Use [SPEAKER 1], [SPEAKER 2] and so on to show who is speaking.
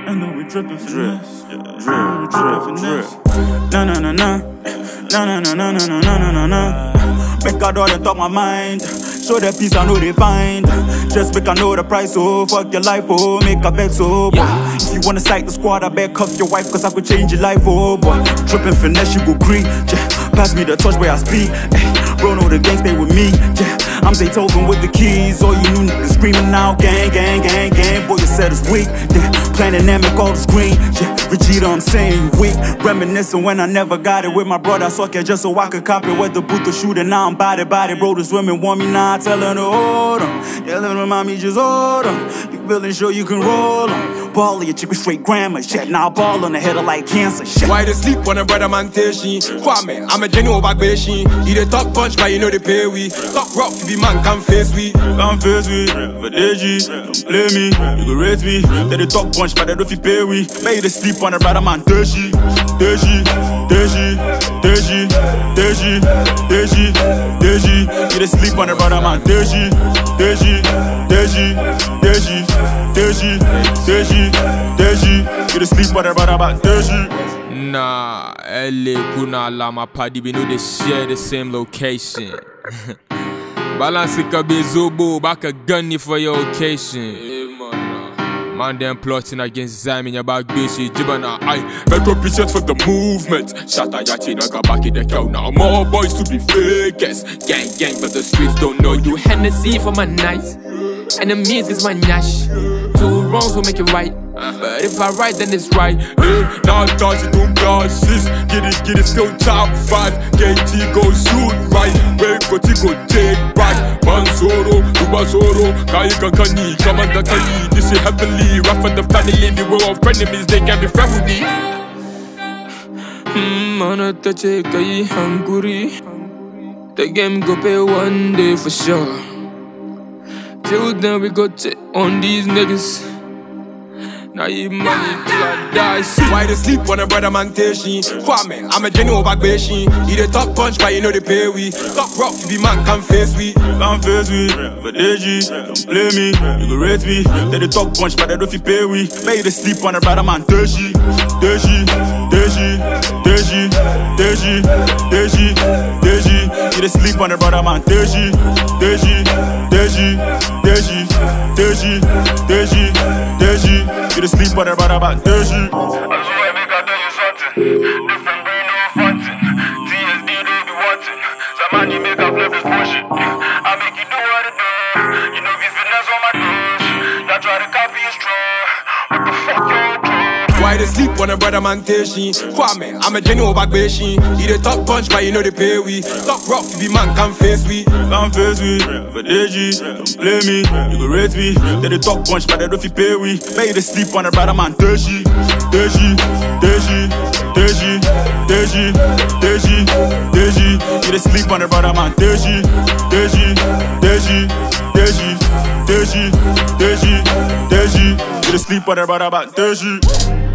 [SPEAKER 1] I know we drippin' finesse. Yeah, drip, drip, finesse. Na na na na. Na na na na na na na na na. Make God all the talk my mind. Show the peace I know they find. Just make I know the price, oh fuck your life, oh make a vex, oh boy. If you wanna sight the squad, I bet cuff your wife, cause I could change your life, oh boy. Drippin' finesse, you go green. Yeah. Pass me the touch where I speak. Ay, bro, know the gang stay with me. Yeah. I'm Zaytoven with the keys. All you new niggas screaming out, gang, gang, gang, gang. Boy, you said it's weak. Yeah. That make all the screen. Yeah. Vegeta, I'm saying weak. Reminiscing when I never got it with my brother. Suck it just so I could copy what the booth or shooting. Now I'm body, body. Bro, this women want me now. I tell her to hold on. Yelling to mommy, just hold on. You feeling sure you can roll on. Ball your chick with straight grammar. Shit, now ball on the head of like cancer. Shit.
[SPEAKER 2] Why they sleep when a brother man station? Kwame, I'm a genuine back bashin. He the top punch, but you know they pay we. Top rock, if the man can face we.
[SPEAKER 1] Come face me, for DG, don't play me, you go rate me. They the talk punch, but they don't feel pay we. May they sleep on the brother man, Deji, Deji, Deji, Deji, sleep on the brother man, Deji, Deji, Deji, Deji, Deji, Deji, Deji. You they sleep on the brother man, Deji.
[SPEAKER 3] Nah, LA, Kuna, Lama, Paddy, we know they share the same location. Balance a bezobo, back a gunny for your occasion. Man, them plotting against Zami, your back bitch, Jibana. I make appreciate for the movement. Shatta Yachi, naga back in the cow. Now more boys to be fakers. Gang, gang, but the streets don't know you.
[SPEAKER 4] Hennessy for my nights. Enemies is my nash. Two wrongs will make it right. But if I right, then it's right.
[SPEAKER 3] Hey, now I'm dodging them glasses. Get it, get it, still top five. KT go shoot right. Where go go take back. Mansoro, Ubasoro, Kai Kakani, Kamanda Kai. This is heavenly. Rough for the family, were all frenemies. They can be me.
[SPEAKER 4] Hmm, mana tache kai hungry. The game go pay one day for sure. Till then we go check on these niggas. Now you
[SPEAKER 2] Why they sleep when a brother man station? Kwame, I'm a genuine back bashin. He the top punch, but you know they pay we. Top rock, if the man can face we.
[SPEAKER 1] Come face me, for DG, don't play me, you go rate me. They the talk punch, but they don't feel pay we. May they sleep on the brother man, Deji, Deji, Deji, Deji, Deji, Deji, Deji. You they sleep on the brother man, Deji, Deji, Deji, Deji, Deji, Deji, Idę sleeper,
[SPEAKER 5] bara, bara, make Aż tell you something.
[SPEAKER 2] up when a brother man TeeShi. Kwame, I'm a genuine back she. He the top punch, but you know they pay we. Top rock, to be man can face we.
[SPEAKER 1] Can face we. For DG, don't play me. You go rate me. They the top punch, but they don't fi pay we. Make you they sleep on a brother man TeeShi. Take she, TeeShi, take she, TeeShi, take she. You they sleep on a brother man TeeShi, take she, TeeShi, take she, TeeShi, take. You sleep on a brother man take.